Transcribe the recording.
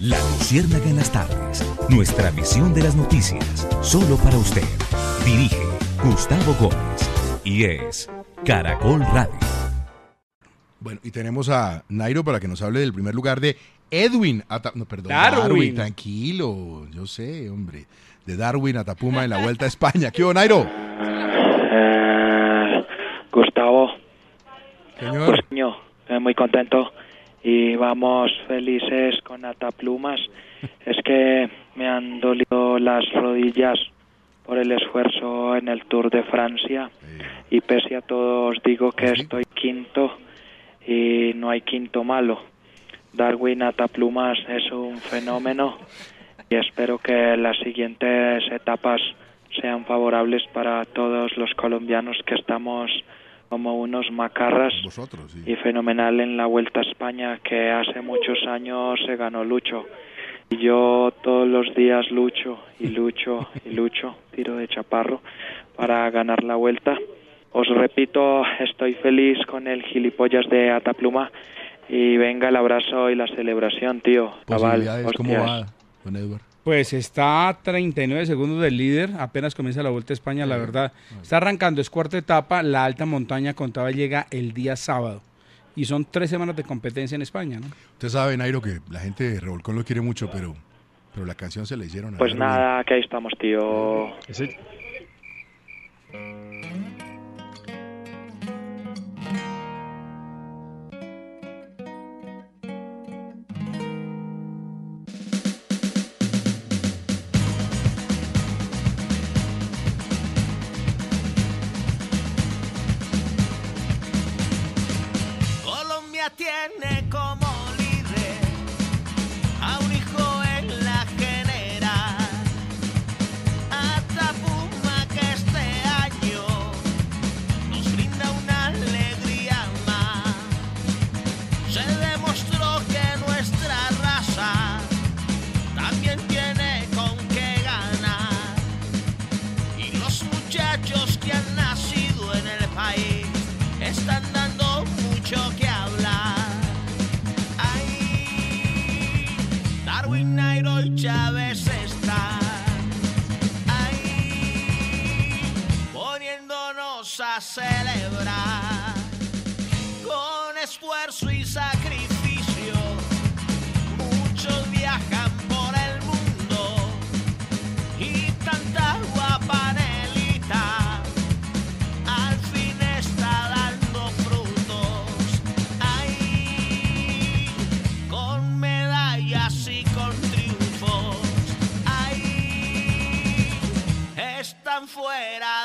La Luciérnaga en las tardes. Nuestra visión de las noticias. Solo para usted. Dirige Gustavo Gómez. Y es Caracol Radio. Bueno, y tenemos a Nairo para que nos hable del primer lugar de Edwin. Ata- no, perdón, Darwin. Tranquilo, yo sé, hombre. De Darwin a Tapuma en la Vuelta a España. ¿Qué hubo, Nairo? Eh, Gustavo, Señor. pues coño, eh, muy contento y vamos felices con Ataplumas. Es que me han dolido las rodillas por el esfuerzo en el Tour de Francia y pese a todo os digo que estoy quinto y no hay quinto malo. Darwin Ataplumas es un fenómeno y espero que las siguientes etapas sean favorables para todos los colombianos que estamos como unos macarras Vosotros, sí. y fenomenal en la Vuelta a España que hace muchos años se ganó Lucho. Y yo todos los días lucho y lucho y lucho, tiro de chaparro para ganar la vuelta. Os repito, estoy feliz con el gilipollas de Atapluma y venga el abrazo y la celebración, tío. Cabal, ¿cómo va, don Edward? Pues está a 39 segundos del líder, apenas comienza la Vuelta a España, la verdad. Está arrancando, es cuarta etapa, la alta montaña contaba llega el día sábado. Y son tres semanas de competencia en España, ¿no? Usted sabe, Nairo, que la gente de Revolcón lo quiere mucho, pero, pero la canción se la hicieron a Pues nada, que ahí estamos, tío. Tiene como líder a un hijo en la general. Atapuma que este año nos brinda una alegría más. Se Darwin, Nairo y Chávez están. Ahí, poniéndonos a celebrar. Con esfuerzo y sacrificio, muchos viajan por el mundo y tanta fuera